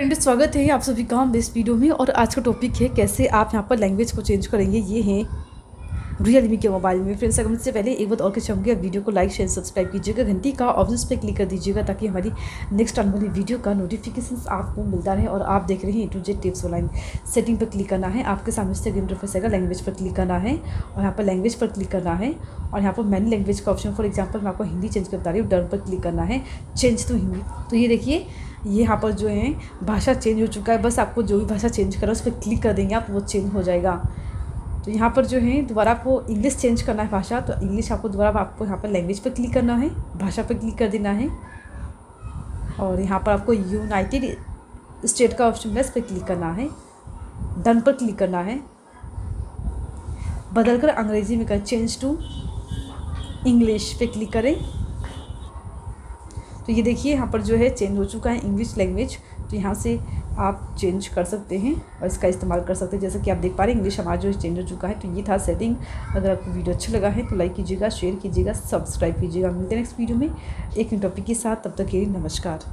Friend स्वागत है आप सभी का इस वीडियो में। और आज का टॉपिक है, कैसे आप यहाँ पर लैंग्वेज को चेंज करेंगे। ये है रियलमी के मोबाइल में। फ्रेंड्स अगर मुझसे पहले एक बात और के चाहूँगी वीडियो को लाइक शेयर सब्सक्राइब कीजिएगा। घंटी का ऑप्शन पे क्लिक कर दीजिएगा, ताकि हमारी नेक्स्ट आने वाली वीडियो का नोटिफिकेशन आपको मिलता रहे और आप देख रहे हैं to Z tips online setting पर क्लिक करना है। आपके सामने से गेम इंटरफेस आएगा लैंग्वेज पर क्लिक करना है। और यहाँ पर लैंग्वेज पर क्लिक करना है। और यहाँ पर मैनी लैंग्वेज का ऑप्शन फॉर एग्ज़ाम्पल मैं आपको हिंदी चेंज कर बता रही हूँ, डर पर क्लिक करना है। Change to Hindi. तो ये देखिए ये यहाँ पर जो है, भाषा चेंज हो चुका है। बस आपको जो भी भाषा चेंज करो, उस पर क्लिक कर देंगे आप, वो चेंज हो जाएगा। तो यहाँ पर जो है, दोबारा आपको इंग्लिश चेंज करना है भाषा तो इंग्लिश आपको दोबारा आपको यहाँ पर लैंग्वेज पर क्लिक करना है, भाषा पर क्लिक कर देना है। और यहाँ पर आपको यूनाइटेड स्टेट का ऑप्शन है इस पर क्लिक करना है। डन पर क्लिक करना है। बदलकर अंग्रेज़ी में करें चेंज टू इंग्लिश पे क्लिक करें। तो ये देखिए, यहाँ पर जो है चेंज हो चुका है इंग्लिश लैंग्वेज तो यहाँ से आप चेंज कर सकते हैं और इसका इस्तेमाल कर सकते हैं। जैसा कि आप देख पा रहे हैं इंग्लिश हमारा जो है चेंज हो चुका है। तो ये था सेटिंग अगर आपको वीडियो अच्छा लगा है तो लाइक कीजिएगा शेयर कीजिएगा सब्सक्राइब कीजिएगा। मिलते हैं नेक्स्ट वीडियो में। एक टॉपिक के साथ। तब तक के लिए नमस्कार।